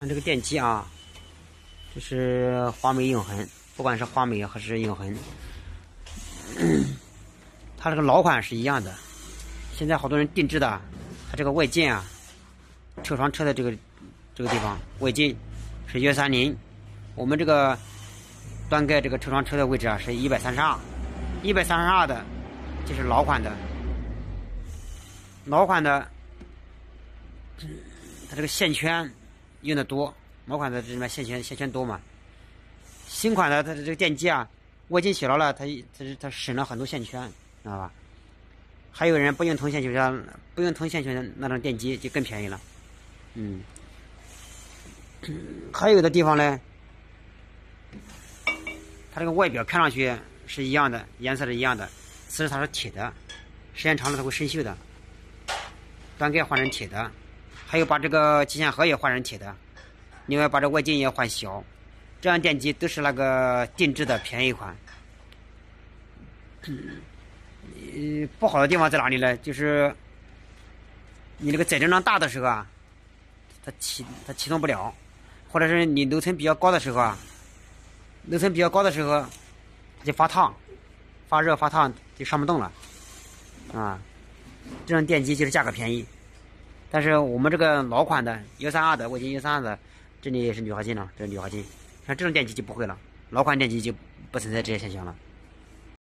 看这个电机啊，这是华美永恒，不管是华美还是永恒，它这个老款是一样的。现在好多人定制的，它这个外径啊，车窗车的这个这个地方外径是幺三零，我们这个端盖这个车窗车的位置啊是一百三十二，一百三十二的，这是老款的，老款的，它这个线圈。用的多，老款的这里面线圈线圈多嘛？新款的它的这个电机啊，外径小了，它它它省了很多线圈，知道吧？还有人不用通线圈，不用通线圈的那种电机就更便宜了，嗯。还有的地方呢，它这个外表看上去是一样的，颜色是一样的，其实它是铁的，时间长了它会生锈的。端盖换成铁的。还有把这个机线盒也换成铁的，另外把这外径也换小，这样电机都是那个定制的便宜款。嗯，不好的地方在哪里呢？就是你那个载重量大的时候啊，它启它启动不了，或者是你楼层比较高的时候啊，楼层比较高的时候它就发烫、发热、发烫就上不动了，啊，这种电机就是价格便宜。但是我们这个老款的幺三二的，我已经幺三二的，这里也是铝合金了，这是铝合金，像这种电机就不会了，老款电机就不存在这些现象了。